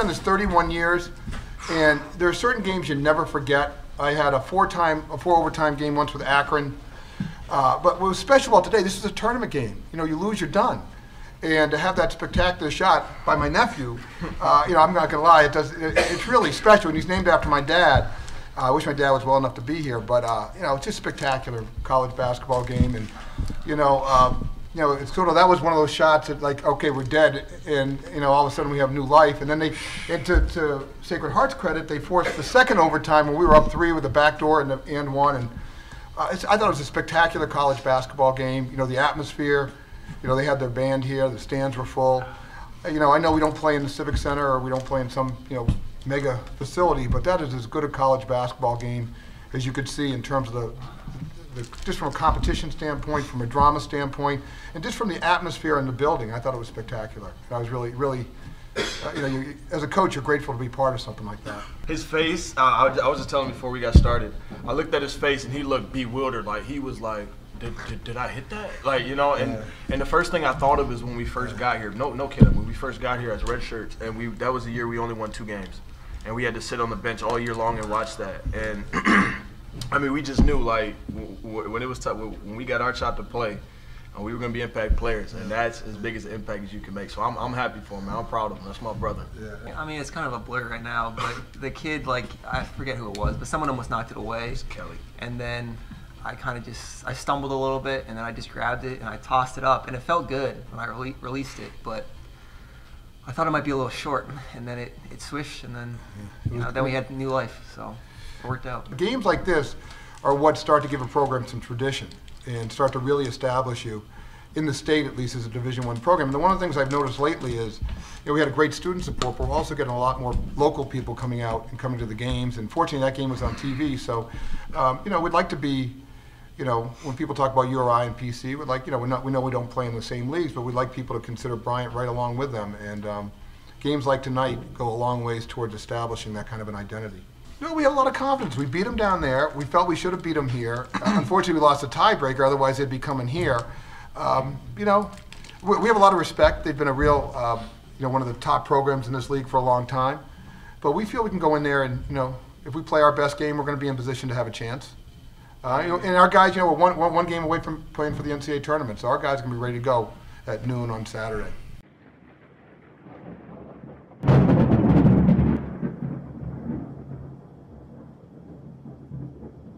done this 31 years, and there are certain games you never forget. I had a four-time, a four overtime game once with Akron. Uh, but what was special about today, this is a tournament game. You know, you lose, you're done. And to have that spectacular shot by my nephew, uh, you know, I'm not gonna lie, it does. It, it's really special, and he's named after my dad. Uh, I wish my dad was well enough to be here, but uh, you know, it's just a spectacular college basketball game, and you know, um, you know, it's sort of that was one of those shots that like, okay, we're dead, and you know, all of a sudden we have new life, and then they, and to, to Sacred Heart's credit, they forced the second overtime when we were up three with a backdoor and, the, and one, and uh, I thought it was a spectacular college basketball game. You know, the atmosphere, you know, they had their band here, the stands were full. You know, I know we don't play in the Civic Center or we don't play in some, you know, mega facility, but that is as good a college basketball game as you could see in terms of the, the, just from a competition standpoint, from a drama standpoint, and just from the atmosphere in the building. I thought it was spectacular. I was really, really, uh, you know, you, as a coach, you're grateful to be part of something like that. His face, uh, I, was- I was just telling him before we got started. I looked at his face and he looked bewildered. Like he was like, "Did, did, did I hit that?" Like you know. And and the first thing I thought of is when we first got here. No, no kidding. When we first got here as red shirts, and we that was the year we only won two games, and we had to sit on the bench all year long and watch that. And I mean, we just knew like w- w- when it was tough when we got our shot to play. uh, We were going to be impact players, and that's as big as an impact as you can make. So I'm, I'm happy for him. man. I'm proud of him. That's my brother. Yeah. I mean, it's kind of a blur right now, but the kid, like, I forget who it was, but someone almost knocked it away. It's Kelly. And then I kind of just, I stumbled a little bit, and then I just grabbed it and I tossed it up, and it felt good when I rele- released it, but I thought it might be a little short, and then it, it swished, and then, you know, then we had new life, so it worked out. games like this are what start to give a program some tradition and start to really establish you in the state at least as a division one program and one of the things i've noticed lately is you know, we had a great student support but we're also getting a lot more local people coming out and coming to the games and fortunately that game was on tv so um, you know we'd like to be you know, when people talk about URI and PC, we'd like, you know, we're not, we know we don't play in the same leagues, but we'd like people to consider Bryant right along with them. And um, games like tonight go a long ways towards establishing that kind of an identity. No, we had a lot of confidence. We beat them down there. We felt we should have beat them here. Uh, unfortunately, we lost a tiebreaker. Otherwise, they'd be coming here. Um, you know, we, we have a lot of respect. They've been a real, um, you know, one of the top programs in this league for a long time. But we feel we can go in there and, you know, if we play our best game, we're going to be in position to have a chance. Uh, you know, and our guys, you know, we're one, one, one game away from playing for the NCAA tournament, so our guys are going to be ready to go at noon on Saturday.